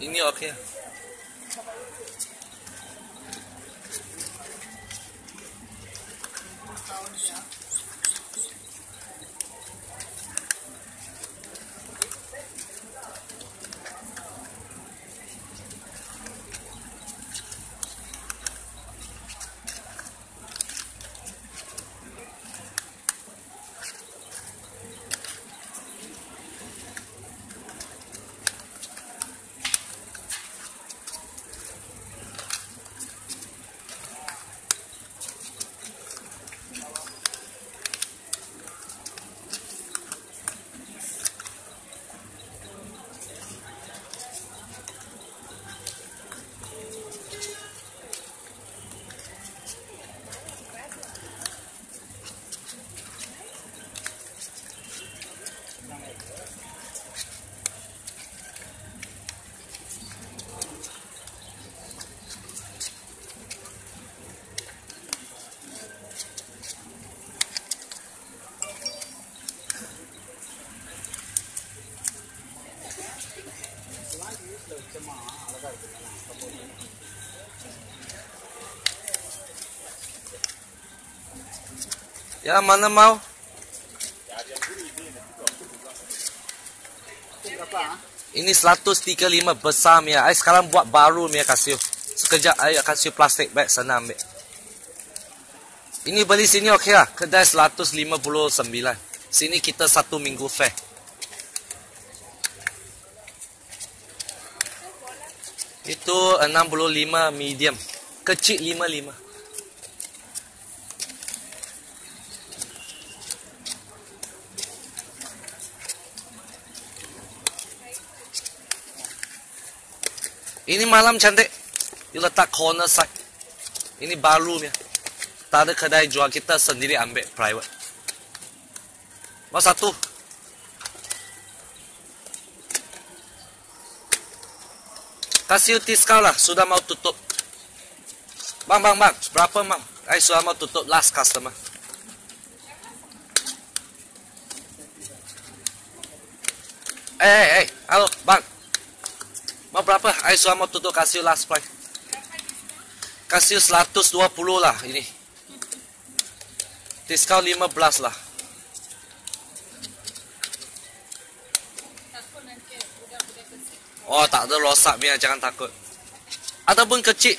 Ini okey. Ya, mana mau? Ini 135 besar Mia. Ai sekarang buat baru Mia kasih. Sekejap ai kasih plastik bag sana ambil. Ini beli sini okey lah. Kedai 159. Sini kita satu minggu fair. Itu 65 medium. Kecil 55. Ini malam cantik. You letak corner side. Ini baru ya. Tak ada kedai jual kita sendiri ambil private. Mau satu. Kasih diskaun lah. Sudah mau tutup. Bang, bang, bang. Berapa bang? Saya sudah mau tutup last customer. Eh, eh, eh. Halo, bang. Mau berapa? Ayo sudah mau tutup kasih last price. Kasih 120 lah ini. Diskaun 15 lah. Oh, tak ada rosak Mia, jangan takut. Ataupun kecil.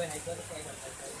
when I go to play, I'm like,